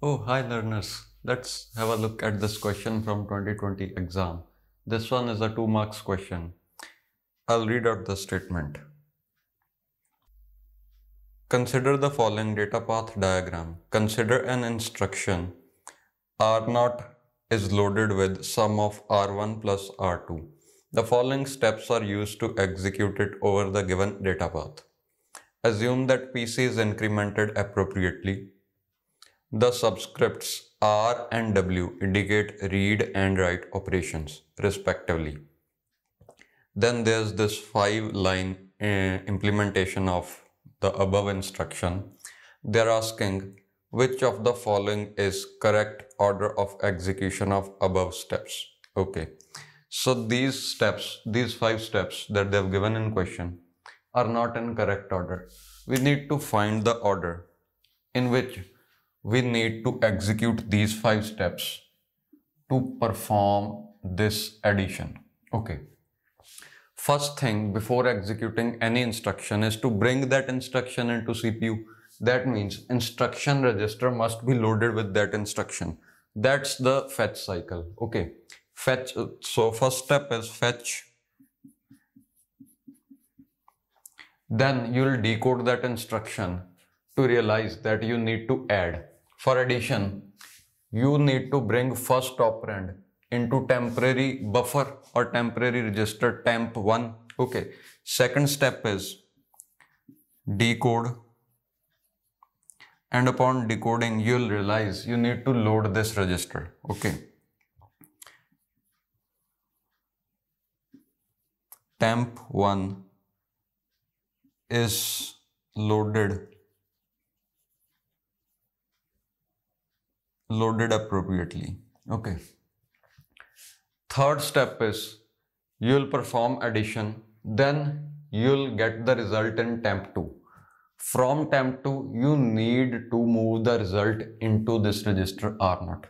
Oh, hi learners. Let's have a look at this question from 2020 exam. This one is a 2 marks question. I'll read out the statement. Consider the following data path diagram. Consider an instruction R0 is loaded with sum of R1 plus R2. The following steps are used to execute it over the given data path. Assume that PC is incremented appropriately the subscripts R and W indicate read and write operations respectively. Then there's this five line uh, implementation of the above instruction. They're asking which of the following is correct order of execution of above steps. Okay. So these steps, these five steps that they've given in question are not in correct order. We need to find the order in which we need to execute these five steps to perform this addition. Okay. First thing before executing any instruction is to bring that instruction into CPU. That means instruction register must be loaded with that instruction. That's the fetch cycle. Okay. Fetch. So first step is fetch. Then you'll decode that instruction to realize that you need to add. For addition, you need to bring first operand into temporary buffer or temporary register temp1. Okay. Second step is decode and upon decoding you'll realize you need to load this register. Okay. temp1 is loaded loaded appropriately. Okay. Third step is you'll perform addition, then you'll get the result in temp2. From temp2, you need to move the result into this register R0.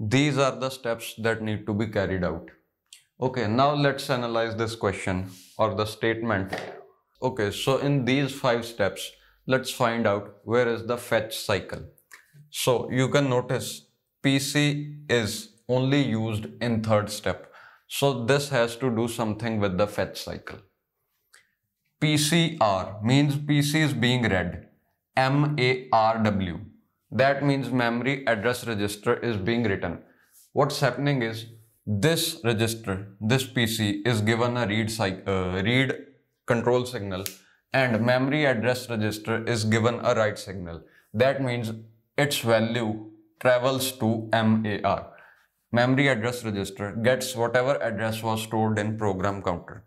These are the steps that need to be carried out. Okay, now let's analyze this question or the statement. Okay, so in these five steps, let's find out where is the fetch cycle. So you can notice PC is only used in third step. So this has to do something with the fetch cycle. PCR means PC is being read. MARW. That means memory address register is being written. What's happening is this register, this PC is given a read, uh, read control signal and memory address register is given a write signal. That means its value travels to MAR. Memory address register gets whatever address was stored in program counter.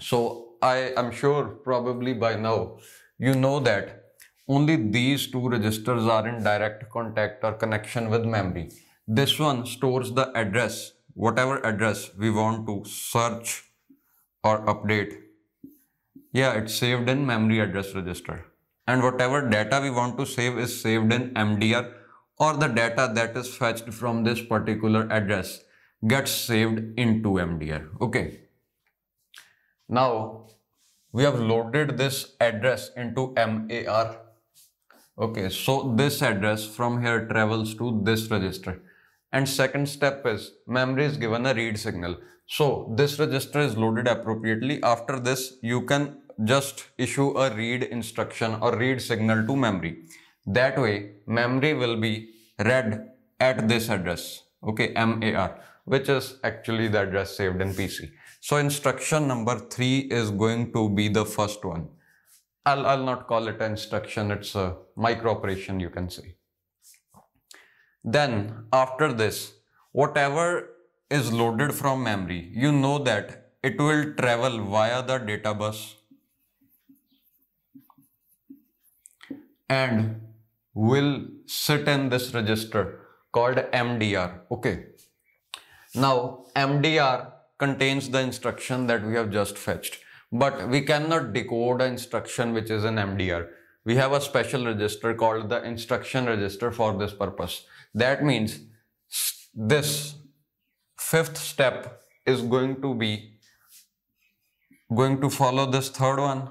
So I am sure probably by now you know that only these two registers are in direct contact or connection with memory. This one stores the address, whatever address we want to search or update. Yeah, it's saved in memory address register and whatever data we want to save is saved in MDR or the data that is fetched from this particular address gets saved into MDR. Okay. Now we have loaded this address into MAR. Okay, so this address from here travels to this register. And second step is memory is given a read signal. So this register is loaded appropriately. After this, you can just issue a read instruction or read signal to memory. That way, memory will be read at this address, okay, MAR, which is actually the address saved in PC. So instruction number three is going to be the first one. I'll, I'll not call it an instruction, it's a micro operation, you can say. Then after this, whatever is loaded from memory, you know that it will travel via the data bus and will sit in this register called MDR. Okay. Now MDR contains the instruction that we have just fetched, but we cannot decode an instruction which is in MDR. We have a special register called the instruction register for this purpose. That means this fifth step is going to be going to follow this third one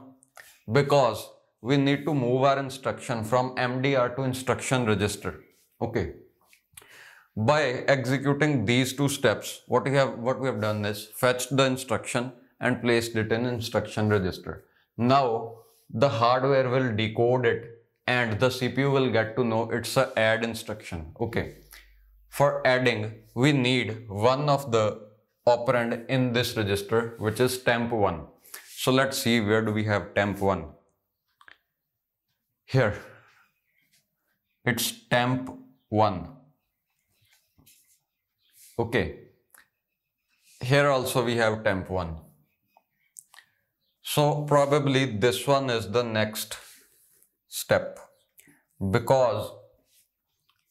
because we need to move our instruction from MDR to instruction register. Okay. By executing these two steps, what we have what we have done is fetched the instruction and placed it in instruction register. Now the hardware will decode it and the CPU will get to know it's a add instruction. Okay. For adding, we need one of the operand in this register, which is temp1. So let's see where do we have temp1. Here, it's temp1. Okay. Here also we have temp1. So probably this one is the next step because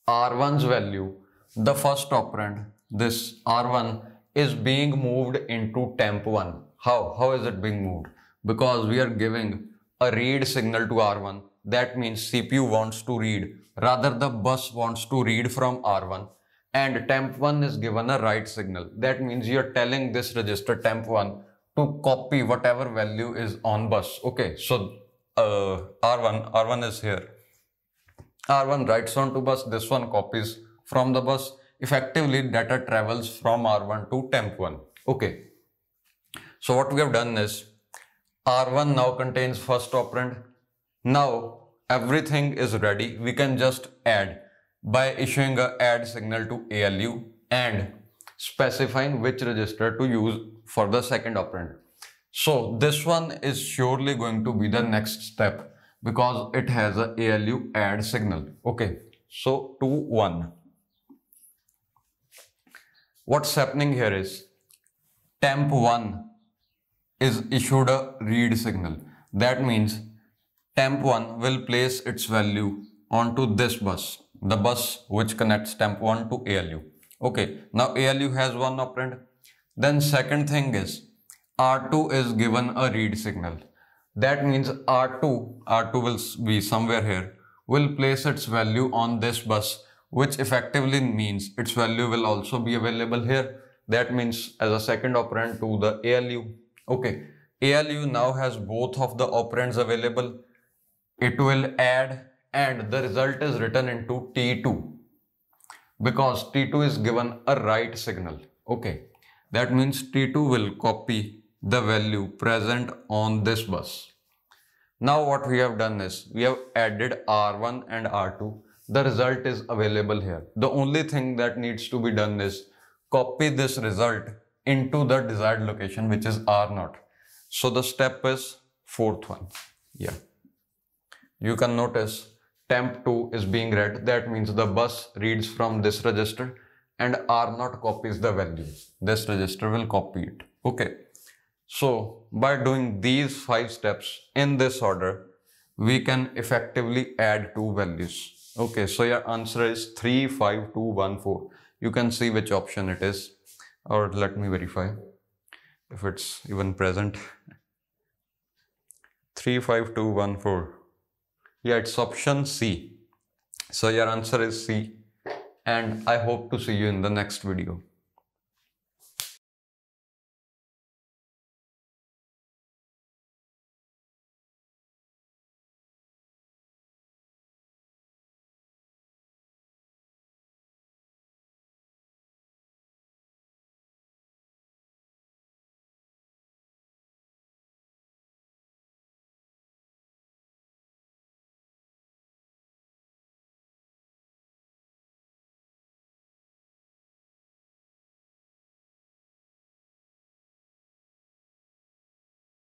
R1's value, the first operand, this R1 is being moved into temp1. How? How is it being moved? Because we are giving a read signal to R1. That means CPU wants to read. Rather the bus wants to read from R1 and temp1 is given a write signal. That means you're telling this register temp1 to copy whatever value is on bus. Okay, so uh, R1, R1 is here. R1 writes on to bus, this one copies from the bus. Effectively, data travels from R1 to temp1. Okay, so what we have done is R1 now contains first operand. Now everything is ready. We can just add by issuing a add signal to ALU and specifying which register to use for the second operand. So this one is surely going to be the next step because it has a ALU add signal. Okay, so to 1. What's happening here is temp1 is issued a read signal. That means temp1 will place its value onto this bus, the bus which connects temp1 to ALU. Okay, now ALU has one operand. Then second thing is R2 is given a read signal. That means R2, R2 will be somewhere here, will place its value on this bus, which effectively means its value will also be available here. That means as a second operand to the ALU. Okay, ALU now has both of the operands available. It will add and the result is written into T2 because T2 is given a write signal. Okay, that means T2 will copy the value present on this bus. Now what we have done is we have added R1 and R2. The result is available here. The only thing that needs to be done is copy this result into the desired location which is R0. So the step is fourth one. Yeah. You can notice temp2 is being read. That means the bus reads from this register and R0 copies the value. This register will copy it. Okay. So by doing these five steps in this order, we can effectively add two values. Okay, so your answer is 35214. You can see which option it is or let me verify if it's even present. 35214. Yeah, it's option C. So your answer is C. And I hope to see you in the next video.